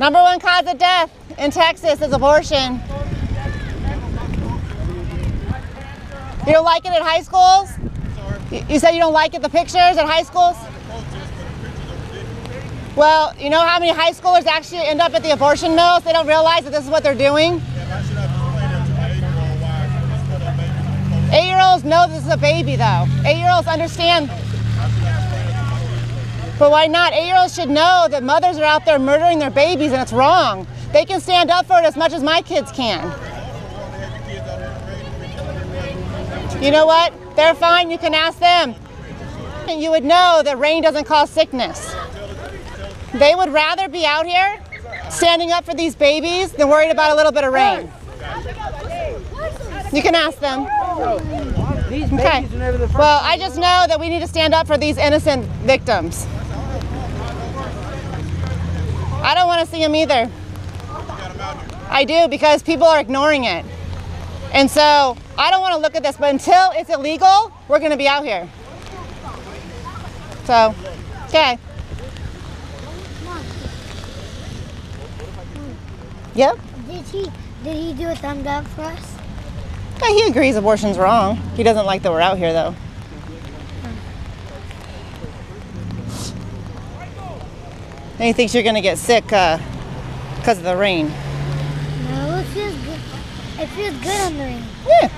Number one cause of death in Texas is abortion. You don't like it at high schools? You- said you don't like it, the pictures at high schools? Well, you know how many high schoolers actually end up at the abortion mills? They don't realize that this is what they're doing. Eight year olds know this is a baby, though. Eight year olds understand. But why not? Eight year olds should know that mothers are out there murdering their babies and it's wrong. They can stand up for it as much as my kids can. You know what? They're fine. You can ask them. You would know that rain doesn't cause sickness. They would rather be out here standing up for these babies than worried about a little bit of rain. You can ask them. Okay. babies are never the first. Well, I just know that we need to stand up for these innocent victims. I don't want to see them either. I do because people are ignoring it. And so I don't want to look at this, but until it's illegal, we're going to be out here. So, okay. Yep. Did he did he do a thumbs up for us? Yeah, he agrees abortion's wrong. He doesn't like that we're out here, though. And he thinks you're going to get sick uh, because of the rain. No, it feels good. It feels good on the ring. Yeah.